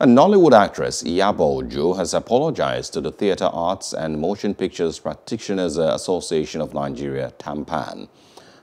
And Nollywood actress Iyabo Ojo has apologized to the Theatre Arts and Motion Pictures Practitioners Association of Nigeria, TAMPAN.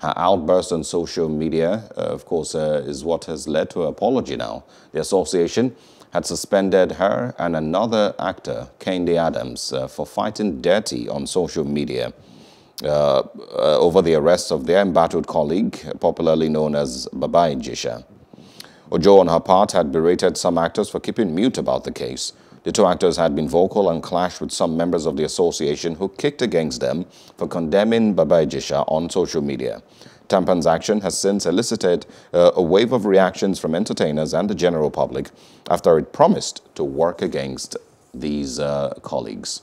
Her outburst on social media, uh, of course, uh, is what has led to her apology now. The association had suspended her and another actor, Kehinde Adams, uh, for fighting dirty on social media uh, uh, over the arrest of their embattled colleague, popularly known as Baba Ijesha. Ojo, on her part, had berated some actors for keeping mute about the case. The two actors had been vocal and clashed with some members of the association who kicked against them for condemning Baba Ijesha on social media. Tampan's action has since elicited uh, a wave of reactions from entertainers and the general public after it promised to work against these uh, colleagues.